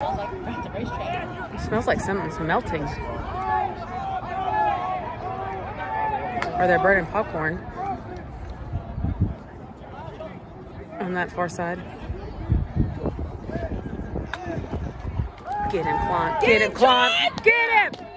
It smells like something's melting. Or they're burning popcorn. On that far side. Get him, Clon. Get him, Klon. Get him!